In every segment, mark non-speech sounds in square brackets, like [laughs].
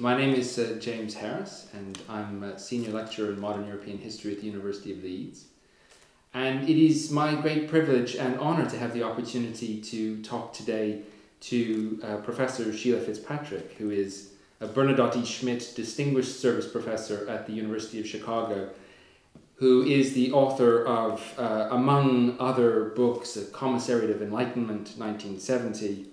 my name is uh, James Harris, and I'm a senior lecturer in modern European history at the University of Leeds. And it is my great privilege and honour to have the opportunity to talk today to uh, Professor Sheila Fitzpatrick, who is a Bernadotte. Schmitt Distinguished Service Professor at the University of Chicago, who is the author of, uh, among other books, A Commissariat of Enlightenment, 1970,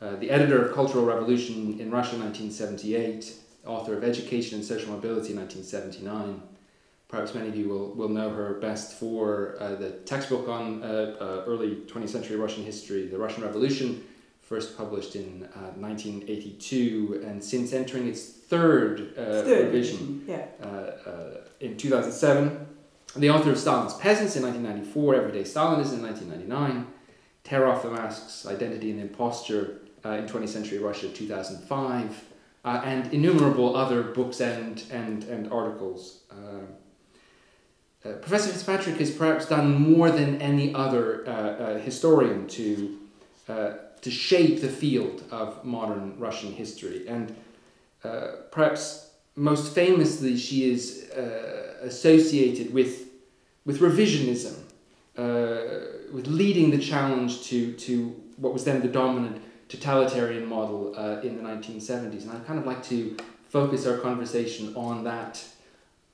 uh, the editor of Cultural Revolution in Russia, 1978, author of Education and Social Mobility, 1979. Perhaps many of you will, will know her best for uh, the textbook on uh, uh, early 20th century Russian history, The Russian Revolution, first published in 1982, and since entering its third, third revision yeah. in 2007. The author of Stalin's Peasants in 1994, Everyday Stalinism in 1999, Tear Off the Masks, Identity and Imposture uh, in 20th Century Russia 2005, uh, and innumerable other books and, and, and articles. Uh, uh, Professor Fitzpatrick has perhaps done more than any other uh, historian to, to shape the field of modern Russian history. And perhaps most famously, she is associated with, with revisionism, with leading the challenge to, to what was then the dominant totalitarian model uh, in the 1970s. And I'd kind of like to focus our conversation on that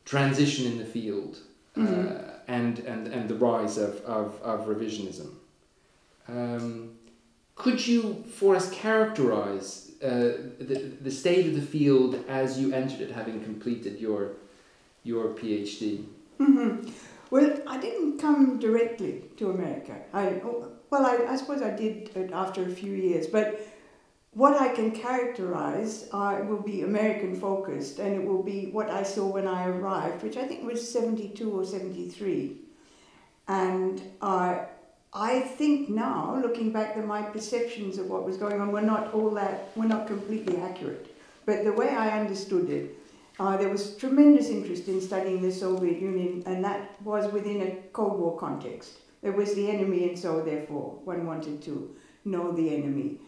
transition in the field uh, mm-hmm. and, and, and the rise of, of, of revisionism. Um, could you, for us, characterize uh, the, the state of the field as you entered it, having completed your, your PhD? Mm-hmm. Well, I didn't come directly to America. I, well, I, I suppose I did it after a few years, but what I can characterize uh, will be American focused, and it will be what I saw when I arrived, which I think was 72 or 73. And uh, I think now, looking back, that my perceptions of what was going on were not all that, were not completely accurate. But the way I understood it, uh, there was tremendous interest in studying the Soviet Union, and that was within a Cold War context. There was the enemy, and so therefore one wanted to know the enemy.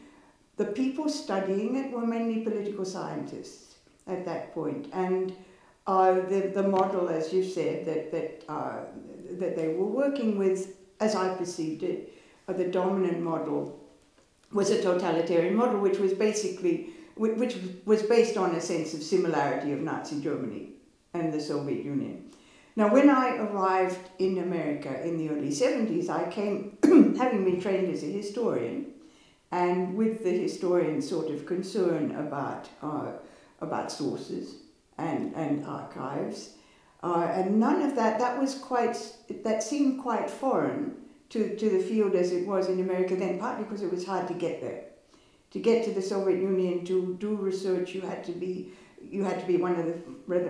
The people studying it were mainly political scientists at that point, and uh, the, the model, as you said, that, that, uh, that they were working with, as I perceived it, uh, the dominant model was a totalitarian model, which was basically which was based on a sense of similarity of Nazi Germany and the Soviet Union. Now, when I arrived in America in the early 70s, I came, [clears throat] having been trained as a historian, and with the historian sort of concern about, uh, about sources and, and archives. Uh, and none of that, that was quite, that seemed quite foreign to, to the field as it was in America then, partly because it was hard to get there. To get to the Soviet Union, to do research, you had to be you had to be one of the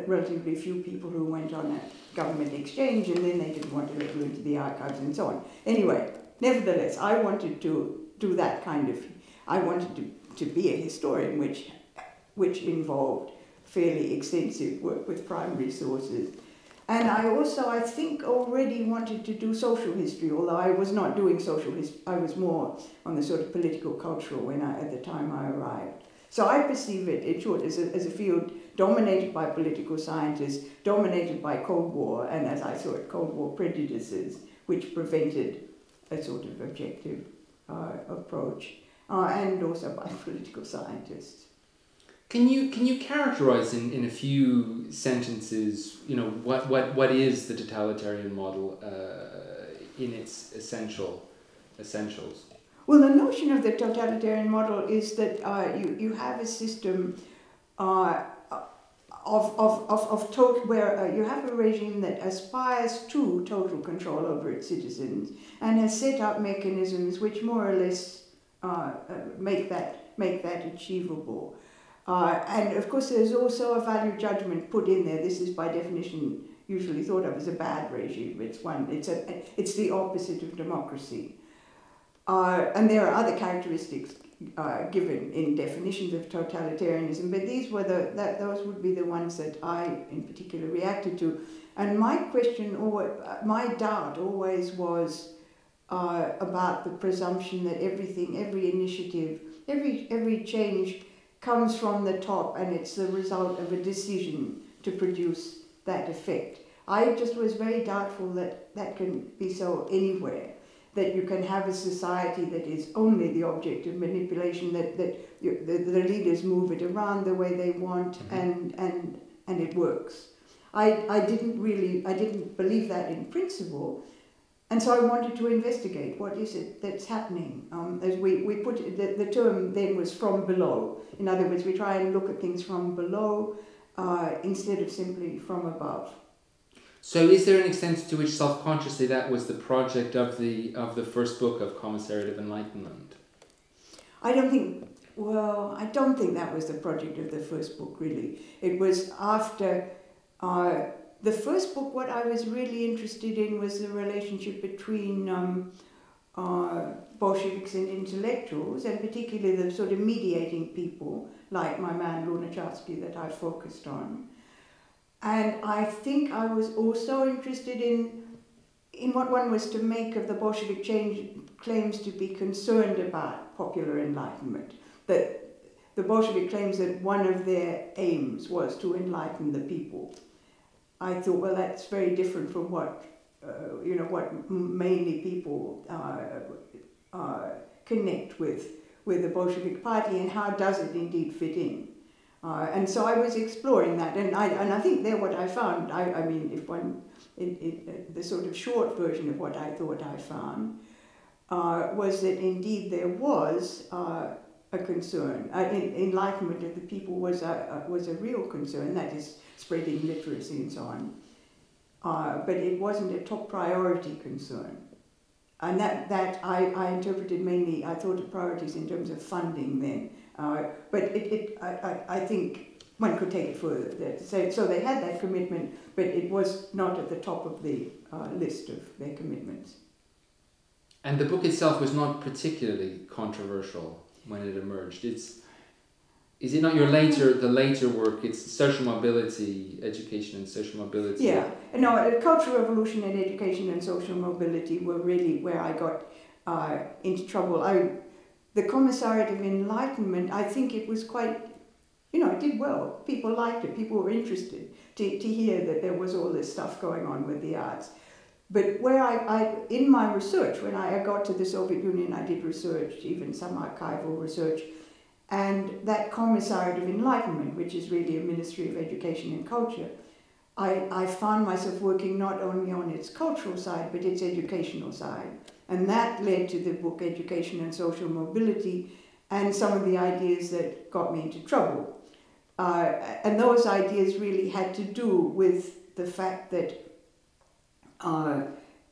relatively few people who went on a government exchange, and then they didn't want to let you into the archives and so on. Anyway, nevertheless, I wanted to do that kind of. I wanted to, to be a historian, which which involved fairly extensive work with primary sources. And I also, I think, already wanted to do social history, although I was not doing social history. I was more on the sort of political cultural when I, at the time I arrived. So I perceive it, in short, as a, as a field dominated by political scientists, dominated by Cold War, and as I saw it, Cold War prejudices, which prevented a sort of objective uh, approach, uh, and also by [laughs] political scientists. Can you can you characterize in, in a few sentences, you know, what, what, what is the totalitarian model uh, in its essential essentials? Well, the notion of the totalitarian model is that uh, you, you have a system uh, of, of, of, of total, where uh, you have a regime that aspires to total control over its citizens and has set up mechanisms which more or less uh, uh, make, that, make that achievable. Uh, and of course, there's also a value judgment put in there. This is by definition usually thought of as a bad regime. It's one. It's a. It's the opposite of democracy. Uh, and there are other characteristics uh, given in definitions of totalitarianism, but these were the, that, those would be the ones that I in particular reacted to. And my question, or my doubt always was uh, about the presumption that everything, every initiative, every, every change comes from the top and it's the result of a decision to produce that effect. I just was very doubtful that that can be so anywhere. That you can have a society that is only the object of manipulation, that, that you, the, the leaders move it around the way they want Mhm. and, and, and it works. I, I didn't really, I didn't believe that in principle, and so I wanted to investigate what is it that's happening. Um, as we, we put it, the, the term then was from below. In other words, we try and look at things from below uh, instead of simply from above. So, is there an extent to which self-consciously that was the project of the of the first book of Commissariat of Enlightenment? I don't think, well, I don't think that was the project of the first book, really. It was after uh, the first book, what I was really interested in was the relationship between um, uh, Bolsheviks and intellectuals, and particularly the sort of mediating people, like my man Lunacharsky, that I focused on. And I think I was also interested in in what one was to make of the Bolshevik change claims to be concerned about popular enlightenment. That the Bolshevik claims that one of their aims was to enlighten the people. I thought, well, that's very different from what uh, you know what mainly people uh, uh, connect with with the Bolshevik Party, and how does it indeed fit in? Uh, and so I was exploring that, and I and I think there what I found. I, I mean, if one it, it, the sort of short version of what I thought I found uh, was that indeed there was uh, a concern. Uh, en- enlightenment of the people was a, a, was a real concern, that is spreading literacy and so on. Uh, but it wasn't a top priority concern. And that, that I, I interpreted mainly, I thought of priorities in terms of funding then. Uh, but it, it, I, I, I think one could take it further. That- So, so they had that commitment, but it was not at the top of the uh, list of their commitments. And the book itself was not particularly controversial when it emerged. It's is it not your later the later work? It's social mobility, education and social mobility. Yeah, no, uh, cultural revolution and education and social mobility were really where I got uh, into trouble. I, the Commissariat of Enlightenment, I think it was quite, you know, it did well. People liked it. People were interested to, to hear that there was all this stuff going on with the arts. But where I, I, in my research, when I got to the Soviet Union, I did research, even some archival research, and that Commissariat of Enlightenment, which is really a Ministry of Education and Culture, I, I found myself working not only on its cultural side, but its educational side. And that led to the book Education and Social Mobility and some of the ideas that got me into trouble. Uh, and those ideas really had to do with the fact that uh,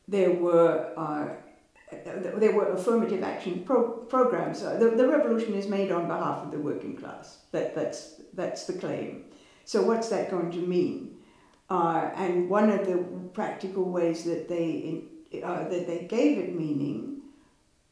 there were uh, there were affirmative action pro- programs. Uh, the, the revolution is made on behalf of the working class. That, that's, that's the claim. So what's that going to mean? Uh, and one of the practical ways that they, uh, that they gave it meaning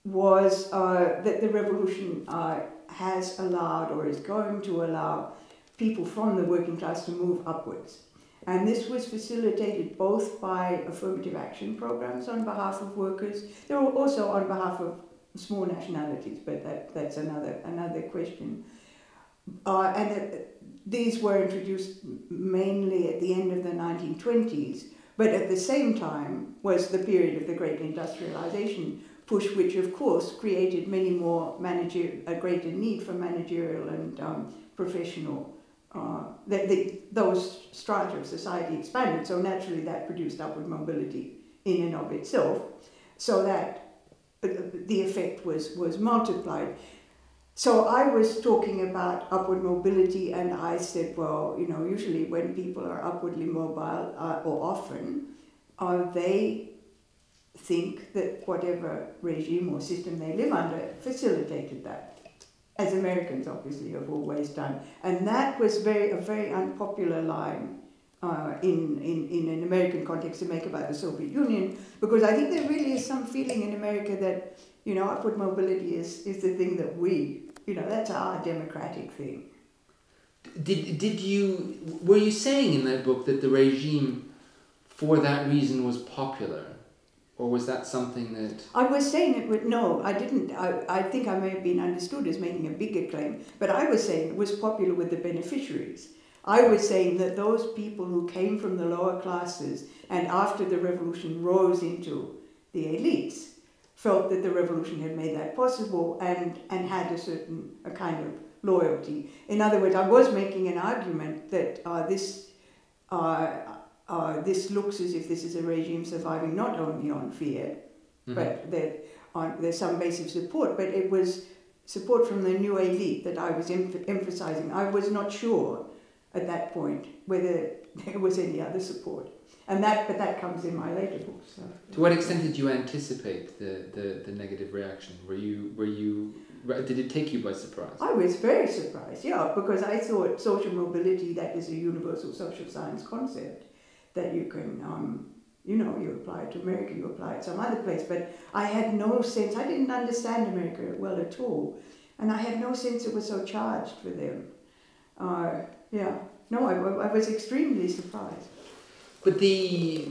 was uh, that the revolution uh, has allowed or is going to allow people from the working class to move upwards. And this was facilitated both by affirmative action programs on behalf of workers. They were also on behalf of small nationalities, but that, that's another, another question. Uh, and uh, these were introduced mainly at the end of the 1920s, but at the same time was the period of the great industrialization push, which of course created many more manager, a greater need for managerial and um, professional uh, the, the, those strata of society expanded, so naturally that produced upward mobility in and of itself, so that uh, the effect was, was multiplied. So I was talking about upward mobility, and I said, well, you know, usually when people are upwardly mobile, uh, or often, uh, they think that whatever regime or system they live under facilitated that as Americans obviously have always done. And that was very a very unpopular line uh, in, in, in an American context to make about the Soviet Union, because I think there really is some feeling in America that, you know, upward mobility is, is the thing that we, you know, that's our democratic thing. Did did you were you saying in that book that the regime, for that reason, was popular, or was that something that? I was saying it would, no, I didn't. I, I think I may have been understood as making a bigger claim, but I was saying it was popular with the beneficiaries. I was saying that those people who came from the lower classes and after the revolution rose into the elites felt that the revolution had made that possible and, and had a certain a kind of loyalty. In other words, I was making an argument that uh, this uh, uh, this looks as if this is a regime surviving not only on fear, mm-hmm. but that on, there's some base of support, but it was support from the new elite that I was em- emphasizing. I was not sure at that point whether [laughs] there was any other support. And that, but that comes in my later books. So. To what extent did you anticipate the, the, the negative reaction? Were you, were you, did it take you by surprise? I was very surprised, yeah, because I thought social mobility, that is a universal social science concept that you can, um, you know, you apply it to America, you apply it some other place. But I had no sense, I didn't understand America well at all. And I had no sense it was so charged for them. Uh, yeah, no, I, I was extremely surprised. But the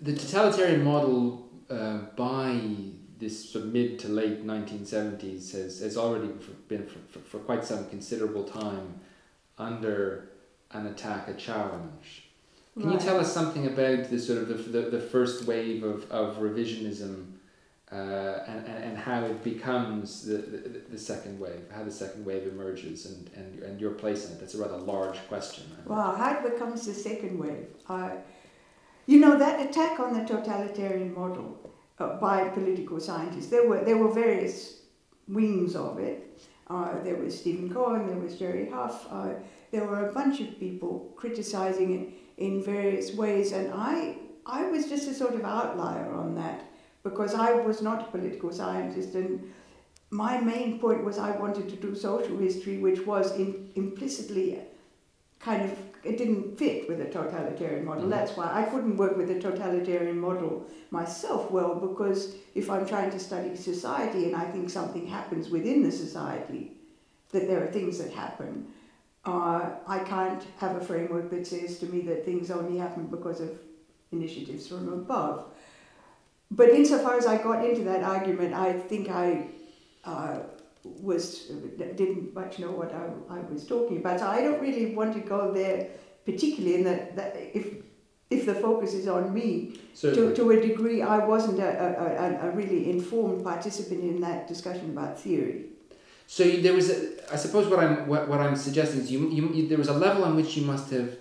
the totalitarian model uh, by this sort of mid to late 1970s has, has already been for, for, for, quite some considerable time under an attack, a challenge. Can right. you tell us something about the sort of the, the, the first wave of, of revisionism uh, and, and, and how it becomes the, the, the second wave, how the second wave emerges and, and, and your place in it? That's a rather large question. Well, how it becomes the second wave? Uh, you know, that attack on the totalitarian model uh, by political scientists, there were, there were various wings of it. Uh, there was Stephen Cohen, there was Jerry Hough, uh, there were a bunch of people criticizing it in various ways, and I, I was just a sort of outlier on that because I was not a political scientist, and my main point was I wanted to do social history, which was in, implicitly kind of it didn't fit with a totalitarian model. Mm-hmm. That's why I couldn't work with a totalitarian model myself well because if I'm trying to study society and I think something happens within the society, that there are things that happen, uh, I can't have a framework that says to me that things only happen because of initiatives from above. But insofar as I got into that argument, I think I uh, was didn't much know what I, I was talking about. So I don't really want to go there particularly in that, that if if the focus is on me, to, to a degree, I wasn't a, a, a, a really informed participant in that discussion about theory. So there was, a, I suppose, what I'm what, what I'm suggesting is you, you, you there was a level on which you must have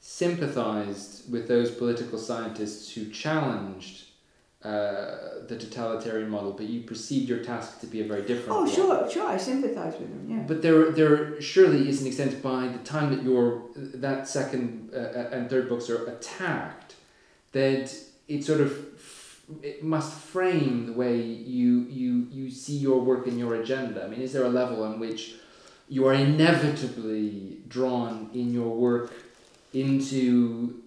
sympathized with those political scientists who challenged uh, the totalitarian model, but you perceived your task to be a very different. Oh, one. sure, sure, I sympathise with them. Yeah. But there, there surely is an extent by the time that your that second uh, uh, and third books are attacked, that it sort of it must frame the way you you you see your work and your agenda. I mean, is there a level on which you are inevitably drawn in your work into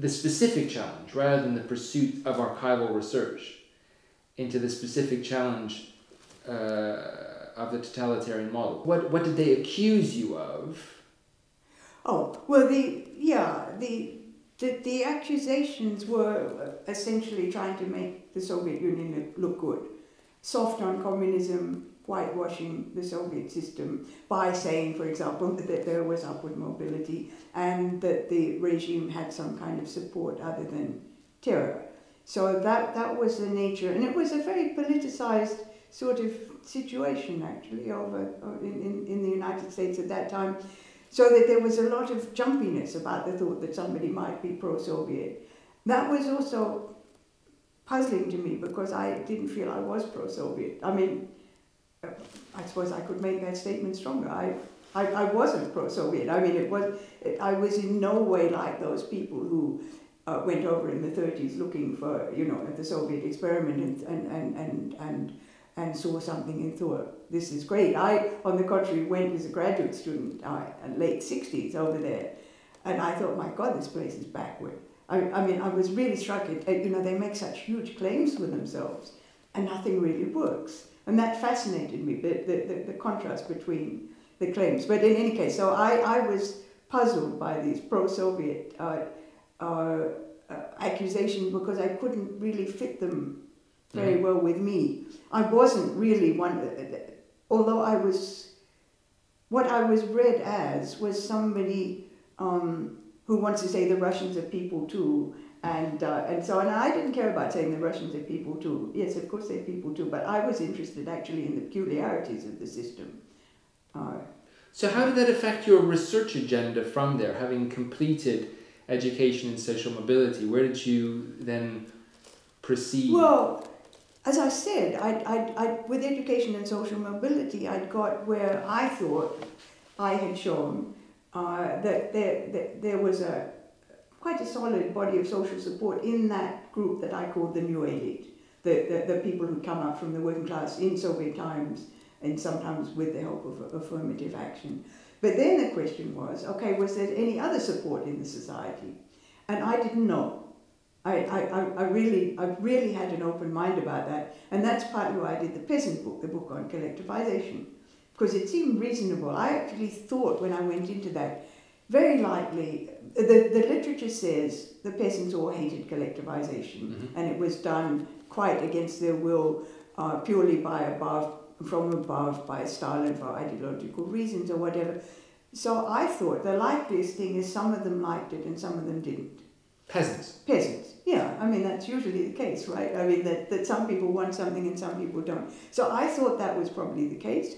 the specific challenge rather than the pursuit of archival research into the specific challenge uh, of the totalitarian model. What, what did they accuse you of? Oh, well, the, yeah, the, the, the accusations were essentially trying to make the Soviet Union look good. Soft on communism, whitewashing the Soviet system by saying, for example, [laughs] that there was upward mobility and that the regime had some kind of support other than terror. So that, that was the nature, and it was a very politicized sort of situation actually over uh, in, in, in the United States at that time. So that there was a lot of jumpiness about the thought that somebody might be pro-Soviet. That was also puzzling to me because I didn't feel I was pro-Soviet. I mean, I suppose I could make that statement stronger. I, I, I wasn't pro-Soviet. I mean, it was, it, I was in no way like those people who uh, went over in the 30s looking for, you know, the Soviet experiment and, and, and, and, and, and saw something and thought, this is great. I, on the contrary, went as a graduate student, uh, late 60s over there, and I thought, my God, this place is backward. I, I mean, I was really struck at, you know, they make such huge claims for themselves, and nothing really works. And that fascinated me, the, the, the, contrast between the claims. But in any case, so I, I was puzzled by these pro-Soviet uh, uh, uh, accusation because I couldn't really fit them very Mhm. well with me. I wasn't really one, uh, although I was, what I was read as was somebody um, who wants to say the Russians are people too, and uh, and so. And I didn't care about saying the Russians are people too. Yes, of course they're people too, but I was interested actually in the peculiarities of the system. Uh, So, how did that affect your research agenda from there? Having completed education in social mobility, where did you then proceed? Well, as I said, I, I, I, with education and social mobility, I'd got where I thought I had shown uh, that, there, that there was a quite a solid body of social support in that group that I called the new elite, the, the, the people who come up from the working class in Soviet times and sometimes with the help of affirmative action. But then the question was, okay, was there any other support in the society? And I didn't know. I, I, I- really I really had an open mind about that, and that's partly why I did the peasant book, the book on collectivization, because it seemed reasonable. I actually thought when I went into that, very likely, the, the literature says the peasants all hated collectivization, Mhm. and it was done quite against their will, uh, purely by above, from above, by Stalin for ideological reasons or whatever. So I thought the likeliest thing is some of them liked it and some of them didn't Peasants. peasants. Yeah, I mean that's usually the case, right? I mean that, that some people want something and some people don't. So I thought that was probably the case.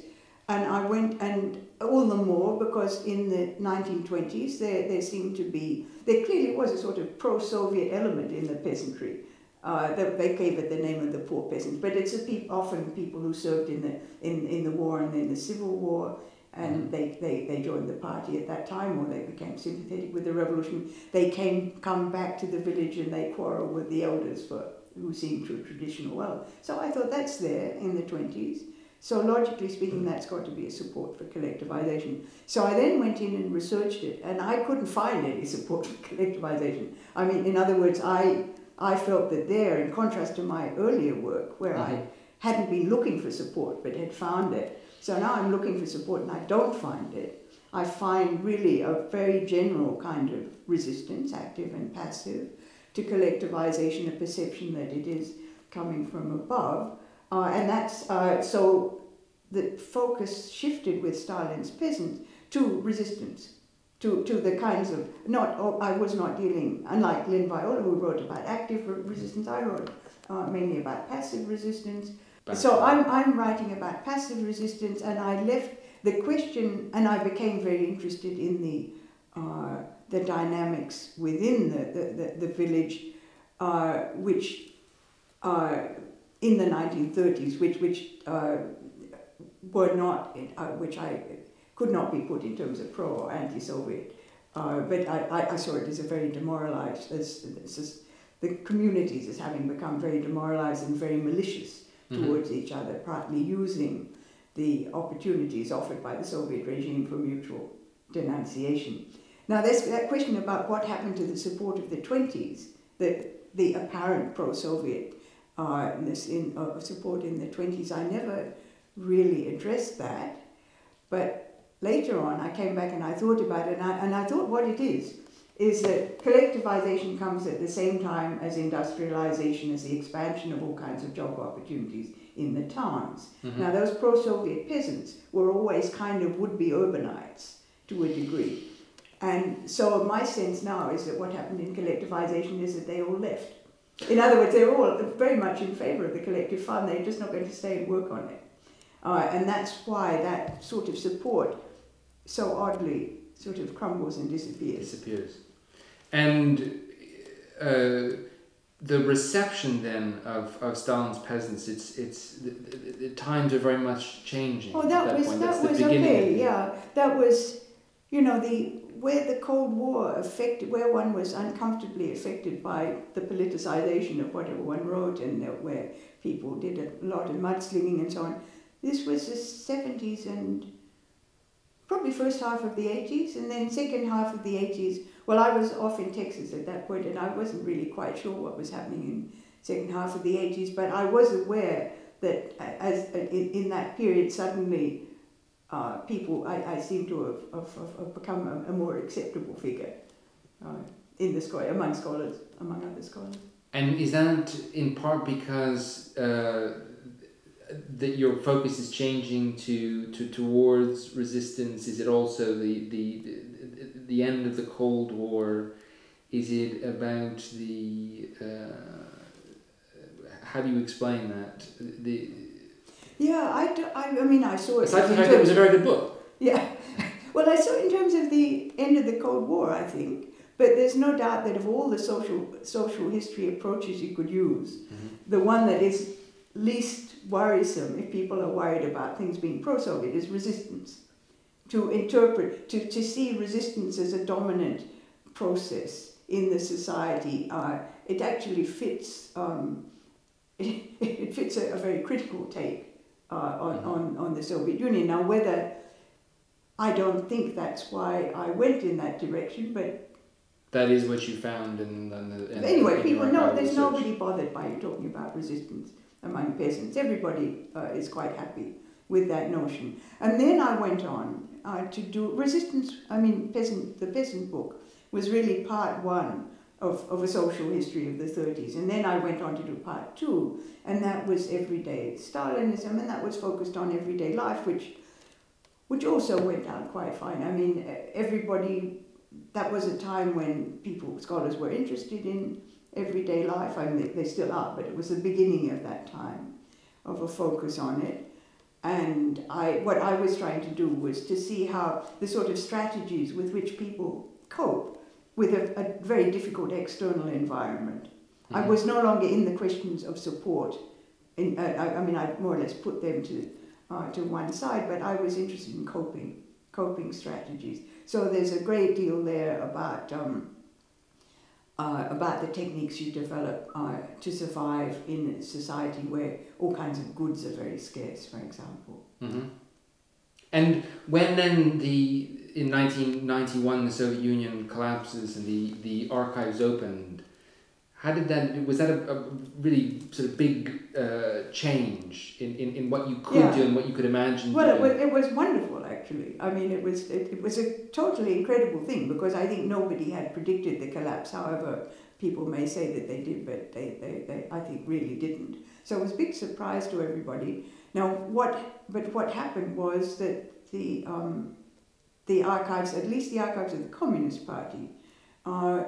And I went and all the more because in the 1920s there, there seemed to be, there clearly was a sort of pro-Soviet element in the peasantry. Uh, that they gave it the name of the poor peasants, but it's a peop often people who served in the in, in the war and in the civil war, and Mhm. they, they, they joined the party at that time, or they became sympathetic with the revolution they came come back to the village and they quarrel with the elders for who seem to traditional well. So I thought that's there in the twenties. So logically speaking, that's got to be a support for collectivization. So I then went in and researched it, and I couldn't find any support for collectivization. I mean, in other words, I I felt that there, in contrast to my earlier work, where I Mhm. hadn't been looking for support but had found it. So now I'm looking for support and I don't find it. I find really a very general kind of resistance, active and passive, to collectivization, a perception that it is coming from above. Uh, and that's uh, so the focus shifted with Stalin's peasants to resistance, to, to the kinds of, not, oh, I was not dealing, unlike Lynn Viola, who wrote about active resistance, I wrote uh, mainly about passive resistance. Back So. I'm, I'm writing about passive resistance, and I left the question, and I became very interested in the uh, the dynamics within the the, the, the village, uh, which uh, in the 1930s, which which uh, were not, uh, which I could not be put in terms of pro or anti-Soviet, uh, but I, I, I saw it as a very demoralized, as, as the communities as having become very demoralized and very malicious Mhm. towards each other, partly using the opportunities offered by the Soviet regime for mutual denunciation. Now, there's that question about what happened to the support of the 20s, the, the apparent pro Soviet uh, in, uh, support in the 20s. I never really addressed that, but later on I came back and I thought about it, and I, and I thought what it is is that collectivization comes at the same time as industrialization, as the expansion of all kinds of job opportunities in the towns. Mhm. Now, those pro Soviet peasants were always kind of would be urbanites to a degree. And so, my sense now is that what happened in collectivization is that they all left. In other words, they're all very much in favor of the collective fund, they're just not going to stay and work on it. Uh, and that's why that sort of support so oddly sort of crumbles and disappears. disappears. And uh, the reception then of, of Stalin's peasants, it's it's the, the, the times are very much changing. Oh, at that, that was that That's was okay. Yeah, that was, you know, the where the Cold War affected, where one was uncomfortably affected by the politicization of whatever one wrote, and where people did a lot of mudslinging and so on. This was the seventies and probably first half of the eighties, and then second half of the eighties. Well, I was off in Texas at that point, and I wasn't really quite sure what was happening in second half of the eighties, but I was aware that as in, in that period suddenly uh, people I, I seem to have, have, have- become a, a more acceptable figure uh, in the scholar among scholars, among other scholars. And is that in part because uh, that your focus is changing to, to towards resistance? Is it also the, the the end of the Cold War? Is it about the uh, how do you explain that the yeah I, do, I, I mean I saw it aside from the fact it was a very good book yeah [laughs] well I saw it in terms of the end of the Cold War I think but there's no doubt that of all the social social history approaches you could use mm-hmm. the one that is least worrisome if people are worried about things being pro-Soviet is resistance to interpret, to, to see resistance as a dominant process in the society. Uh, it actually fits, um, it, [laughs] it fits a, a, very critical take uh, on, mm-hmm. on, on the Soviet Union. Now, whether I don't think that's why I went in that direction, but that is what you found in, in the. In anyway, people know there's research. nobody bothered by talking about resistance among peasants. Everybody uh, is quite happy with that notion. And then I went on uh, to do resistance. I mean, peasant. The peasant book was really part one of, of a social history of the 30s. And then I went on to do part two, and that was everyday Stalinism, and that was focused on everyday life, which which also went down quite fine. I mean, everybody, that was a time when people, scholars were interested in everyday life. I mean, they, they still are, but it was the beginning of that time of a focus on it. And I, what I was trying to do was to see how the sort of strategies with which people cope with a, a very difficult external environment. Mm-hmm. I was no longer in the questions of support. In, uh, I, I, mean, I more or less put them to, uh, to one side, but I was interested in coping, coping strategies. So there's a great deal there about um, uh, about the techniques you develop uh, to survive in a society where all kinds of goods are very scarce, for example. Mm-hmm. And when then the in 1991 the Soviet Union collapses and the, the archives opened, how did that was that a, a really sort of big uh, change in, in, in what you could yeah. do and what you could imagine? Well, it was, it was wonderful actually. I mean, it was it, it was a totally incredible thing because I think nobody had predicted the collapse. However, people may say that they did, but they, they, they I think really didn't. So it was a big surprise to everybody. Now, what but what happened was that the um, the archives, at least the archives of the Communist Party, uh,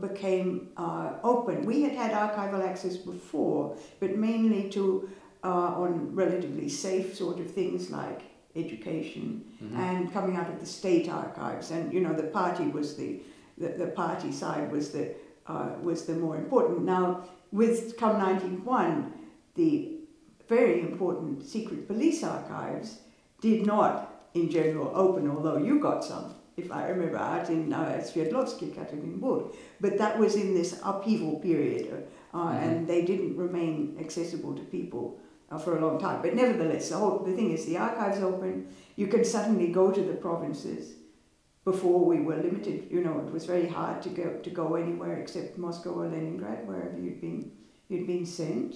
became uh, open. We had had archival access before, but mainly to uh, on relatively safe sort of things like education mm-hmm. and coming out of the state archives. And you know, the party was the the, the party side was the uh, was the more important. Now, with come ninety one, the very important secret police archives did not, in general, open. Although you got some, if I remember, I didn't in uh, Sverdlovsky Ekaterinburg. But that was in this upheaval period, uh, mm-hmm. and they didn't remain accessible to people uh, for a long time. But nevertheless, the, whole, the thing is, the archives open, you can suddenly go to the provinces. Before we were limited, you know, it was very hard to go to go anywhere except Moscow or Leningrad, wherever you'd been you'd been sent.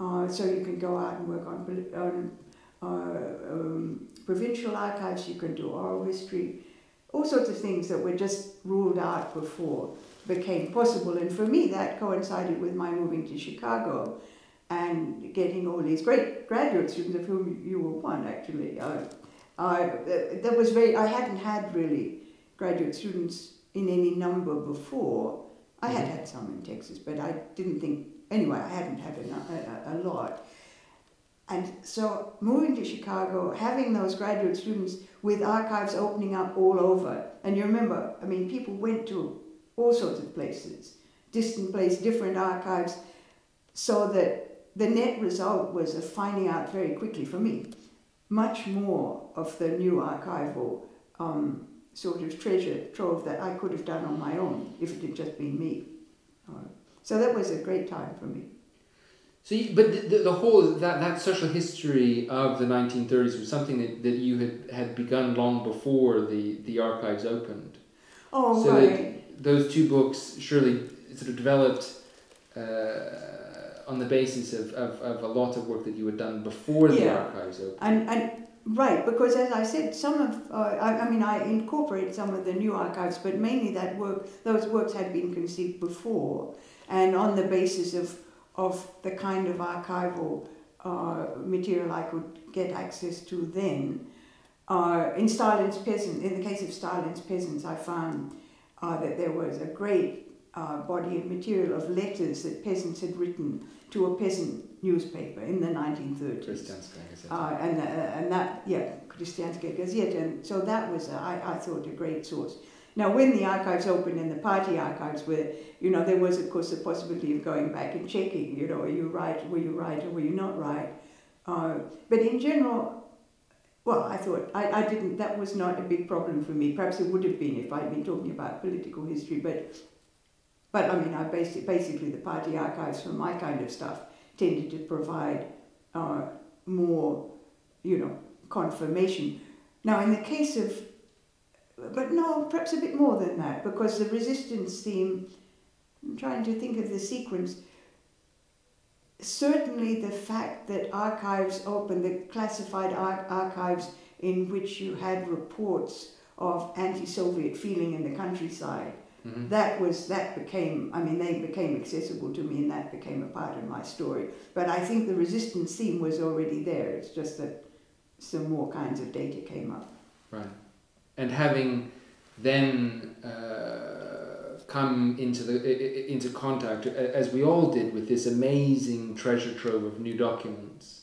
Uh, so you can go out and work on, on uh, um, provincial archives. You can do oral history, all sorts of things that were just ruled out before became possible. And for me, that coincided with my moving to Chicago and getting all these great graduate students, of whom you were one actually. Uh, uh, that was very, I hadn't had really graduate students in any number before. I had mm-hmm. had some in Texas, but I didn't think, anyway, I hadn't had a, a, a lot. And so moving to Chicago, having those graduate students with archives opening up all over, and you remember, I mean, people went to all sorts of places, distant places, different archives, so that the net result was of finding out very quickly for me much more of the new archival um, sort of treasure trove that I could have done on my own if it had just been me. So that was a great time for me. So, but the, the, the, whole that, that social history of the 1930s was something that, that you had, had begun long before the, the archives opened. Oh, so right. those two books surely sort of developed uh, on the basis of, of, of a lot of work that you had done before the yeah. archives opened. And, and Right, because as I said, some of, uh, I, I mean, I incorporate some of the new archives, but mainly that work, those works had been conceived before, and on the basis of, of the kind of archival uh, material I could get access to then. Uh, in Stalin's Peasant, in the case of Stalin's Peasants, I found uh, that there was a great uh, body of material of letters that peasants had written to a peasant newspaper in the 1930s. Uh, and, uh, and that, yeah, Krestianskaya Gazeta. And so that was, I, I thought, a great source. Now, when the archives opened and the party archives were, you know, there was, of course, the possibility of going back and checking, you know, are you right, were you right, or were you not right? Uh, but in general, well, I thought, I, I didn't, that was not a big problem for me. Perhaps it would have been if I'd been talking about political history, but, but I mean, I basic, basically, the party archives for my kind of stuff tended to provide uh, more, you know, confirmation. Now, in the case of, but no, perhaps a bit more than that, because the resistance theme, I'm trying to think of the sequence. Certainly, the fact that archives open, the classified ar- archives in which you had reports of anti Soviet feeling in the countryside Mm-hmm. That was that became. I mean, they became accessible to me, and that became a part of my story. But I think the resistance theme was already there. It's just that some more kinds of data came up. Right, and having then uh, come into the into contact, as we all did, with this amazing treasure trove of new documents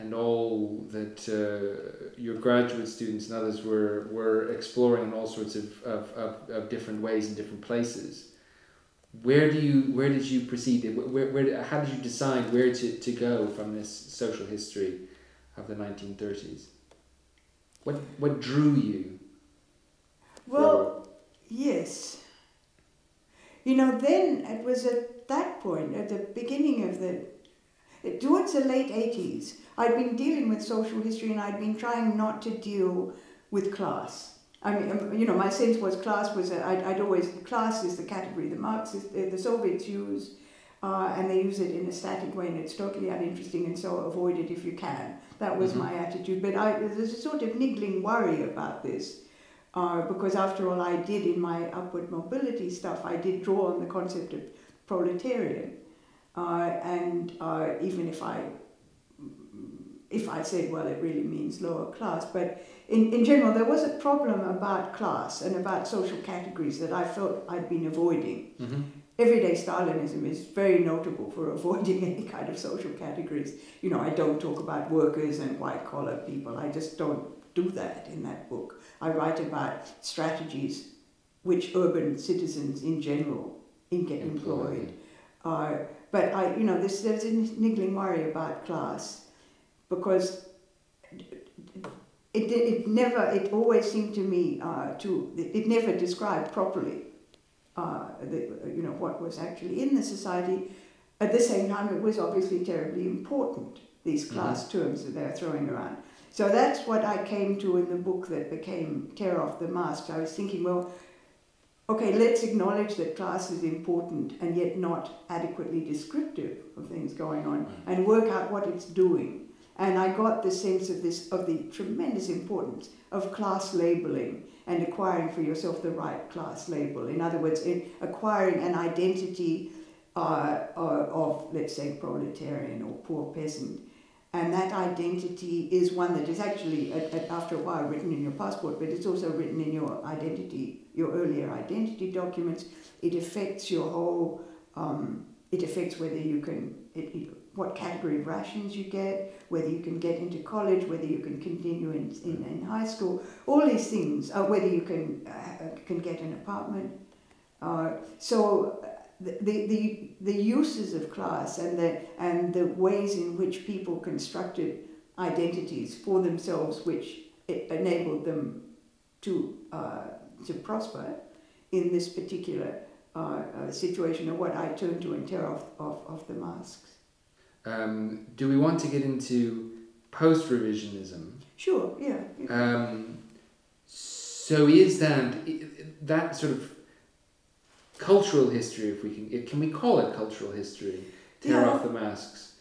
and all that uh, your graduate students and others were, were exploring in all sorts of, of, of, of, different ways in different places. Where do you where did you proceed? Where, where how did you decide where to, to go from this social history of the nineteen thirties? What what drew you? Well, yes. You know, then it was at that point, at the beginning of the towards the late 80s, I'd been dealing with social history and I'd been trying not to deal with class. I mean, um, you know, my sense was class was, i I'd, I'd always, class is the category the Marxists, the, the Soviets use, uh, and they use it in a static way and it's totally uninteresting and so avoid it if you can. That was mm-hmm. my attitude. But I, there's a sort of niggling worry about this. Uh, because after all I did in my upward mobility stuff, I did draw on the concept of proletarian. Uh, and uh, even if I if I said, well, it really means lower class, but in, in general, there was a problem about class and about social categories that I felt I'd been avoiding. Mm-hmm. Everyday Stalinism is very notable for [laughs] avoiding any kind of social categories. You know, I don't talk about workers and white collar people, I just don't do that in that book. I write about strategies which urban citizens in general in get employed. employed. Uh, but I, you know, this, there's a niggling worry about class because it, it never, it always seemed to me uh, to, it never described properly, uh, the, you know, what was actually in the society. At the same time, it was obviously terribly important, these mm-hmm. class mm-hmm. terms that they're throwing around. So that's what I came to in the book that became Tear Off the Mask. I was thinking, well, okay, let's acknowledge that class is important and yet not adequately descriptive of things going on mm-hmm. and work out what it's doing. And I got the sense of this, of the tremendous importance of class labeling and acquiring for yourself the right class label. In other words, in acquiring an identity uh, uh, of, let's say, proletarian or poor peasant. And that identity is one that is actually, at, at, after a while, written in your passport, but it's also written in your identity, your earlier identity documents. It affects your whole, um, it affects whether you can, it, it, what category of rations you get, whether you can get into college, whether you can continue in, in, in high school, all these things, uh, whether you can, uh, can get an apartment. Uh, so the, the, the uses of class and the, and the ways in which people constructed identities for themselves, which enabled them to, uh, to prosper in this particular uh, uh, situation, are what I turn to and tear off, of, of the masks. Um, do we want to get into post revisionism? Sure, yeah. Um, so is that that sort of cultural history, if we can, can we call it cultural history? Tear yeah. off the masks.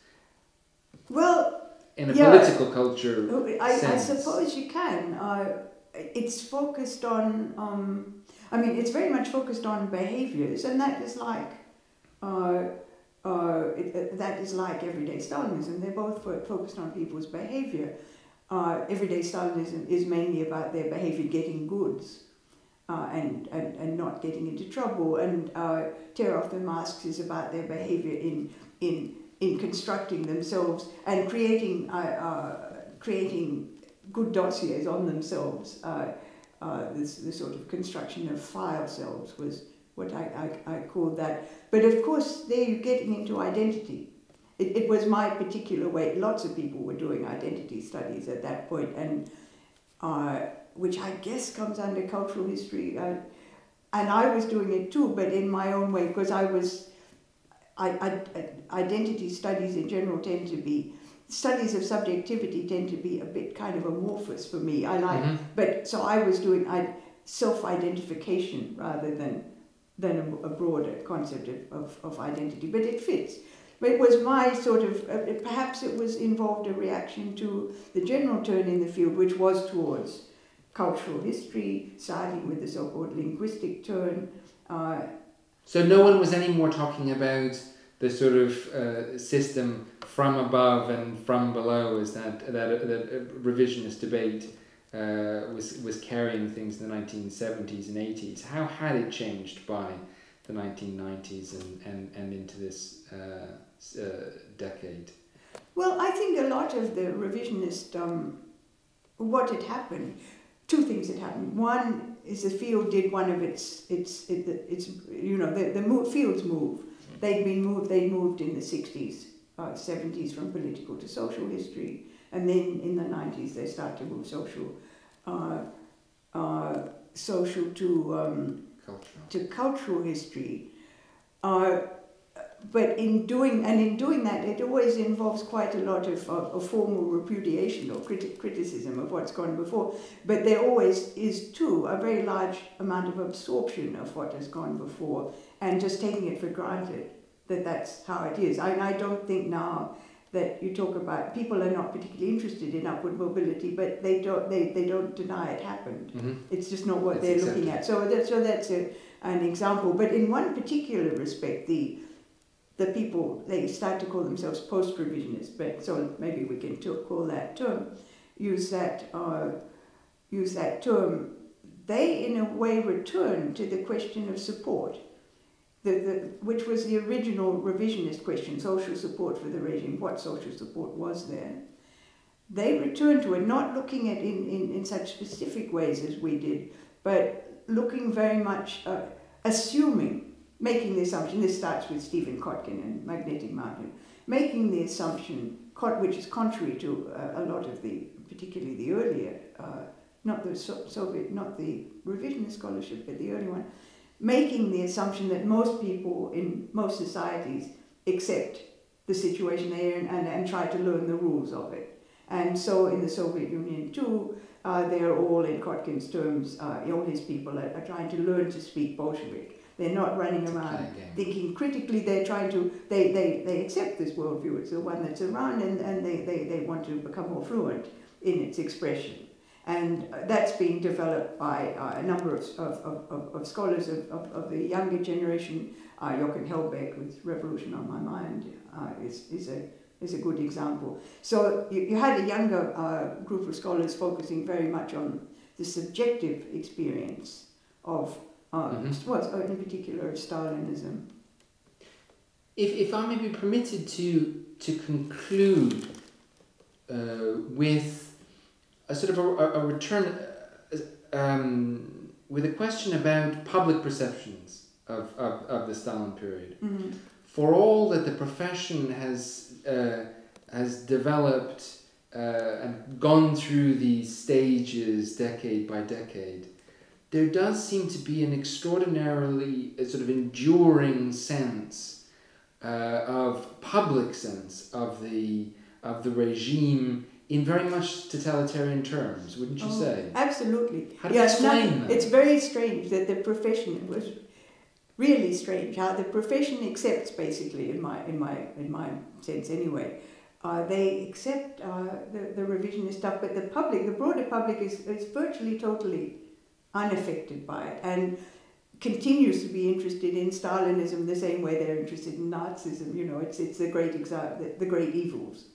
Well, in a Yeah. political culture. Oh, I, I suppose you can. Uh, it's focused on, um, I mean, it's very much focused on behaviors, and that is like, uh, uh, it, uh, that is like everyday Stalinism. They're both fo- focused on people's behavior. Uh, everyday Stalinism is mainly about their behavior getting goods. Uh, and, and, and not getting into trouble, and uh, tear off the masks is about their behavior in, in, in constructing themselves and creating, uh, uh, creating good dossiers on themselves. Uh, uh, this, this sort of construction of file selves was what I, I, I called that. But of course, there you're getting into identity. It, it was my particular way. Lots of people were doing identity studies at that point, and which I guess comes under cultural history. Uh, and I was doing it too, but in my own way, because I was, I, I, identity studies in general tend to be, studies of subjectivity tend to be a bit kind of amorphous for me. I like, Mhm. but so I was doing I, self-identification rather than than a, a broader concept of, of, of identity, but it fits. But it was my sort of, uh, perhaps it was involved a reaction to the general turn in the field, which was towards cultural history, siding with the so-called linguistic turn. Uh, So no one was anymore talking about the sort of uh, system from above and from below. Is that that that revisionist debate uh, was was carrying things in the nineteen seventies and eighties? How had it changed by the nineteen nineties and, and and into this uh, uh, decade? Well, I think a lot of the revisionist, um, what had happened, two things that happened. One is the field did one of its, its, it, its you know, the, the move, fields move. They'd been moved, they moved in the 60s, uh, 70s from political to social history. And then in the 90s, they start to move social, uh, uh, social to um, Cultural. to cultural history. But in doing and in doing that, it always involves quite a lot of, of, of formal repudiation or criti- criticism of what's gone before. But there always is too a very large amount of absorption of what has gone before and just taking it for granted that that's how it is. I, I don't think now that you talk about people are not particularly interested in upward mobility, but they don't they, they don't deny it happened. hmm It's just not what It's they're looking at. So that, so that's a, an example. But in one particular respect, the the people they start to call themselves post-revisionists. But so maybe we can call that term, use that uh, use that term. They in a way return to the question of support. The, the, which was the original revisionist question, social support for the regime, what social support was there they return to it, not looking at in, in, in such specific ways as we did, but looking very much, uh, assuming, making the assumption, this starts with Stephen Kotkin and Magnetic Mountain, making the assumption, which is contrary to uh, a lot of the, particularly the earlier, uh, not the Soviet, not the revisionist scholarship, but the early one, making the assumption that most people in most societies accept the situation they're in and, and try to learn the rules of it. And so in the Soviet Union too, uh, they're all, in Kotkin's terms, uh, all his people are, are trying to learn to speak Bolshevik. They're not running around thinking critically. They're trying to, they, they, they accept this worldview. It's the one that's around and, and they, they, they want to become more fluent in its expression. And uh, that's being developed by uh, a number of, of, of, of scholars of, of, of the younger generation. Uh, Jochen Hellbeck with Revolution on My Mind uh, is, is, a, is a good example. So you, you had a younger uh, group of scholars focusing very much on the subjective experience of, uh, Mhm. well, in particular, of Stalinism. If, if I may be permitted to to conclude uh, with a sort of a, a, return uh, um, with a question about public perceptions of, of, of the Stalin period. Mm. For all that the profession has uh, has developed uh, and gone through these stages decade by decade, there does seem to be an extraordinarily uh, sort of enduring sense uh, of public sense of the of the regime in very much totalitarian terms, wouldn't you Oh, say? Absolutely. How do you explain no, that? It's very strange that the profession was really strange how the profession accepts basically in my in my in my sense anyway uh, they accept uh, the, the revisionist stuff, but the public, the broader public, is, is virtually totally unaffected by it and continues to be interested in Stalinism the same way they're interested in Nazism. You know, it's, it's the great exa- the, the great evils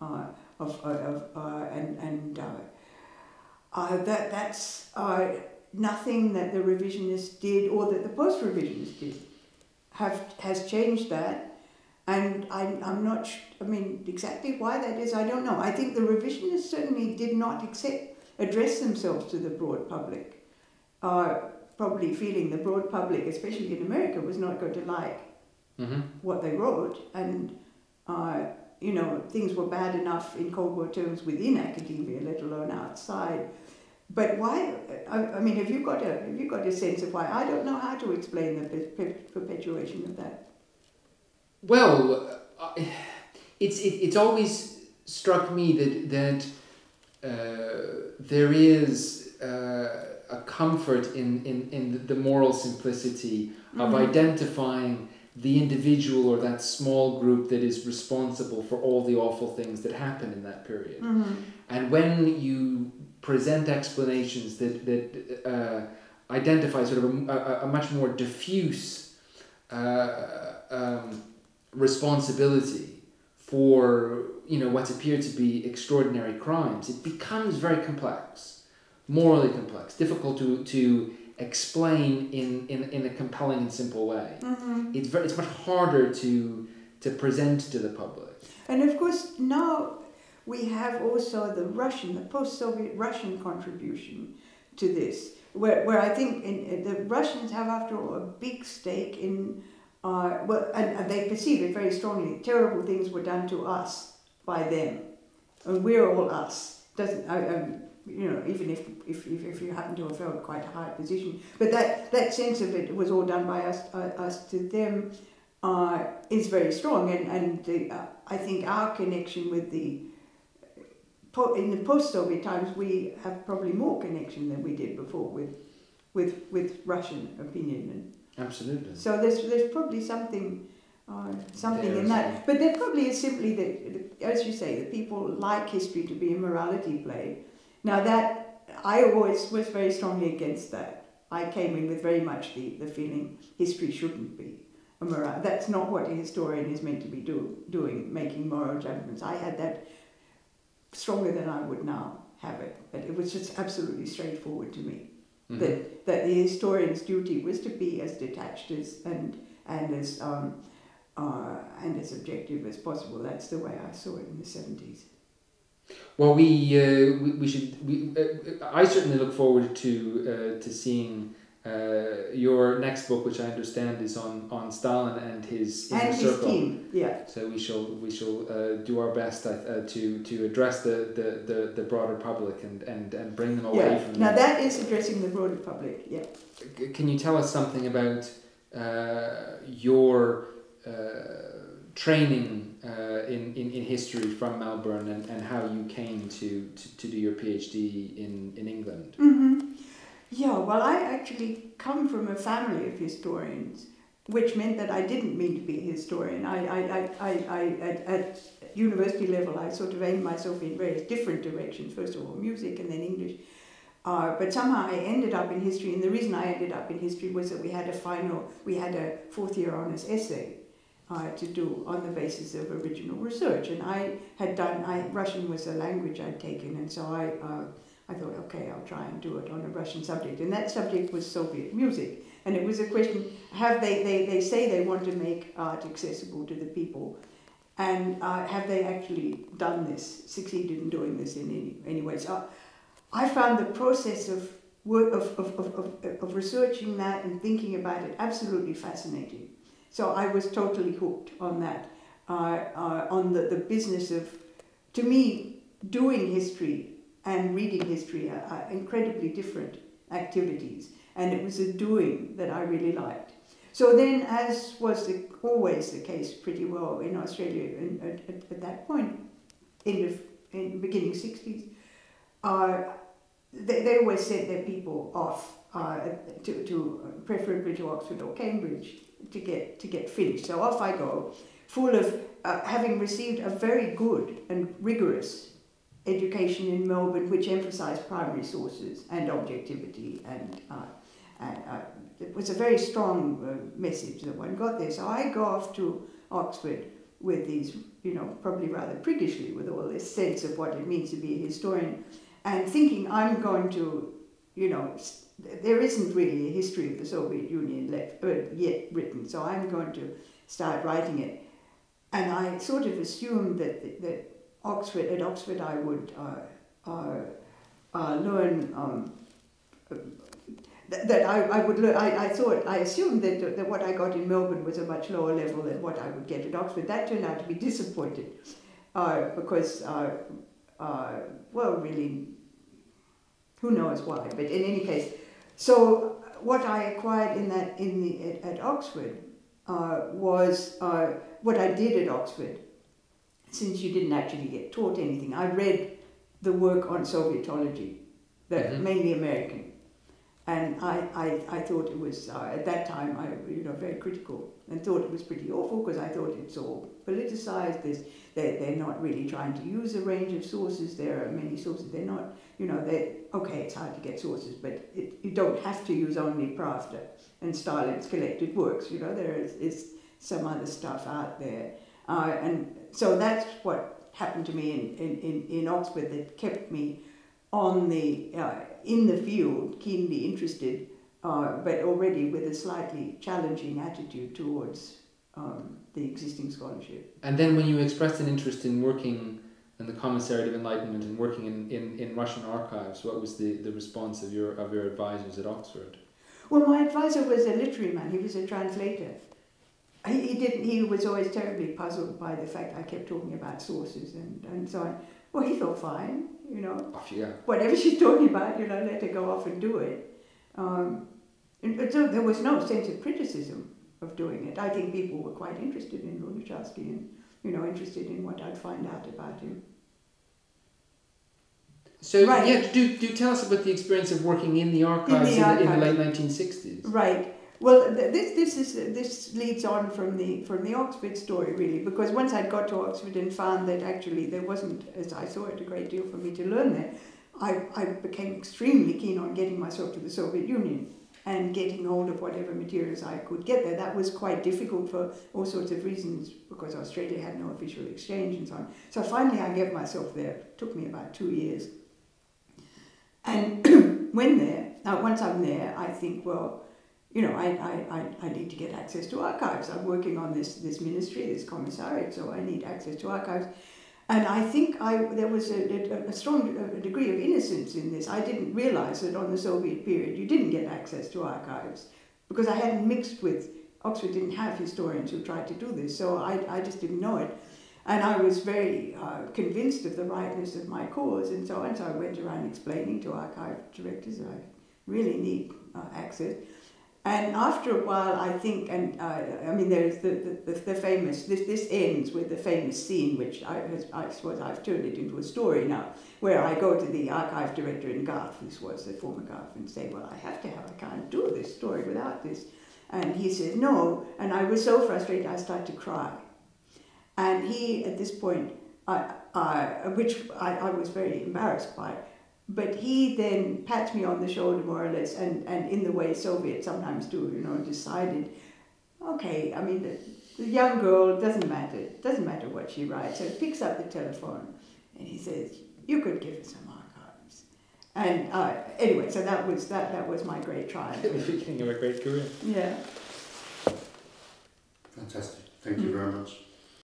uh, of, of uh, and, and uh, uh, that, that's uh, nothing that the revisionists did or that the post-revisionists did have, has changed that. And I, I'm not, I mean, exactly why that is, I don't know. I think the revisionists certainly did not accept, address themselves to the broad public, uh, probably feeling the broad public, especially in America, was not going to like Mm-hmm. what they wrote. And, uh, you know, things were bad enough in Cold War terms within academia, let alone outside. But why? I, I mean, have you got a have you got a sense of why? I don't know how to explain the per- per- perpetuation of that. Well, uh, it's it, it's always struck me that that uh, there is uh, a comfort in in, in the- moral simplicity of Mhm. identifying the individual or that small group that is responsible for all the awful things that happen in that period. Mm-hmm. And when you present explanations that, that uh, identify sort of a, a, a much more diffuse uh, um, responsibility for you know what's appeared to be extraordinary crimes, it becomes very complex, morally complex, difficult to, to explain in, in, in a compelling and simple way. Mm-hmm. It's very it's much harder to to present to the public. And of course, now we have also the Russian, the post-Soviet Russian contribution to this, where, where I think in, in the Russians have, after all, a big stake in, uh, well, and, and they perceive it very strongly. Terrible things were done to us by them, and we're all us. Doesn't I, um, you know? Even if, if if if you happen to have felt quite a high position, but that that sense of it was all done by us uh, us to them uh, is very strong, and and the, uh, I think our connection with the po- in the post-Soviet times we have probably more connection than we did before with with with Russian opinion, and Absolutely. so there's there's probably something uh, something There in that, but there probably is simply that, as you say, that people like history to be a morality play. Now that I always was very strongly against that. I came in with very much the, the feeling history shouldn't be a moral. That's not what a historian is meant to be do, doing, making moral judgments. I had that stronger than I would now have it, but it was just absolutely straightforward to me Mhm. that that the historian's duty was to be as detached as and and as um, uh, and as objective as possible. That's the way I saw it in the seventies. Well, we, uh, we we should we uh, I certainly look forward to uh, to seeing uh, your next book, which I understand is on, on Stalin and his inner And his circle. team, yeah. So we shall we shall uh, do our best uh, uh, to to address the, the, the, the broader public and, and, and bring them away Yeah. from. Now the- that is addressing the broader public. Yeah. Can you tell us something about uh, your uh, training uh, in, in, in history from Melbourne and, and how you came to, to, to do your PhD in, in England? hmm Yeah. Well, I actually come from a family of historians, which meant that I didn't mean to be a historian. I, I, I, I, I at, at university level, I sort of aimed myself in various different directions. First of all, music, and then English. Uh, but somehow I ended up in history, and the reason I ended up in history was that we had a final, we had a fourth year honours essay uh, to do on the basis of original research. And I had done, I, Russian was a language I'd taken, and so I, uh, I thought, okay, I'll try and do it on a Russian subject. And that subject was Soviet music. And it was a question, have they, they, they say they want to make art accessible to the people, and uh, have they actually done this, succeeded in doing this in any, any way? So I found the process of, work, of, of, of, of, of researching that and thinking about it absolutely fascinating. So I was totally hooked on that, uh, uh, on the, the business of, to me, doing history and reading history are, are incredibly different activities. And it was the doing that I really liked. So then, as was the, always the case pretty well in Australia in, at, at, at that point, end of in beginning 60s, uh, they, they always sent their people off uh, to, to preferably to Oxford or Cambridge to get to get finished. So off I go full of uh, having received a very good and rigorous education in Melbourne, which emphasised primary sources and objectivity, and, uh, and uh, it was a very strong uh, message that one got there. So I go off to Oxford with these, you know, probably rather priggishly, with all this sense of what it means to be a historian, and thinking I'm going to, you know, there isn't really a history of the Soviet Union left uh, yet written, so I'm going to start writing it. And I sort of assumed that that Oxford at Oxford I would uh, uh, uh learn. Um, that I, I would learn, I, I thought, I assumed that, that what I got in Melbourne was a much lower level than what I would get at Oxford. That turned out to be [laughs] disappointed uh, because, uh, uh, well, really, who knows why, but in any case, so what I acquired in that in the at, at Oxford uh, was uh, what I did at Oxford. Since you didn't actually get taught anything, I read the work on Sovietology, the mm-hmm. mainly American, and I, I, I thought it was uh, at that time I you know very critical and thought it was pretty awful because I thought it's all politicized. There's, they're, they're not really trying to use a range of sources. There are many sources. They're not you know okay it's hard to get sources, but it, you don't have to use only Pravda and Stalin's collected works. You know there is, is some other stuff out there, uh, and so that's what happened to me in, in, in, in Oxford that kept me on the uh, in the field, keenly interested, uh, but already with a slightly challenging attitude towards um, the existing scholarship. And then, when you expressed an interest in working in the Commissariat of Enlightenment and working in, in, in Russian archives, what was the, the response of your of your advisors at Oxford? Well, my advisor was a literary man. He was a translator. He, he didn't. He was always terribly puzzled by the fact I kept talking about sources and, and so on. Well, he thought fine, you know. Off you go. Whatever she's talking about, you know, let her go off and do it. Um, and so there was no sense of criticism of doing it. I think people were quite interested in Lunacharsky and, you know, interested in what I'd find out about him. So right. yeah, do, do tell us about the experience of working in the archives in the, in the, in the late nineteen sixties. Right. Well, this this is this leads on from the from the Oxford story really, because once I'd got to Oxford and found that actually there wasn't, as I saw it, a great deal for me to learn there, I, I became extremely keen on getting myself to the Soviet Union and getting hold of whatever materials I could get there. That was quite difficult for all sorts of reasons because Australia had no official exchange and so on. So finally, I get myself there. It took me about two years. And [clears throat] when there, now once I'm there, I think, well you know, I, I, I, I need to get access to archives. I'm working on this, this ministry, this commissariat, so I need access to archives. And I think I, there was a, a, strong degree of innocence in this. I didn't realize that on the Soviet period you didn't get access to archives because I hadn't mixed with, Oxford didn't have historians who tried to do this, so I, I just didn't know it. And I was very uh, convinced of the rightness of my cause and so on, so I went around explaining to archive directors I really need uh, access. And after a while, I think, and uh, I mean, there's the, the, the, famous, this, this ends with the famous scene, which I, I suppose I've turned it into a story now, where I go to the archive director in GARF, who was the former Garth, and say, well, I have to have, I can't do this story without this. And he says, no. And I was so frustrated, I started to cry. And he, at this point, uh, uh, which I, I was very embarrassed by, but he then pats me on the shoulder more or less and, and in the way Soviets sometimes do, you know, decided, okay, I mean, the, the young girl, doesn't matter, doesn't matter what she writes. So he picks up the telephone and he says, you could give us some archives. And uh, anyway, so that was, that, that was my great triumph. [laughs] the beginning of a great career. Yeah. Fantastic. Thank you very much.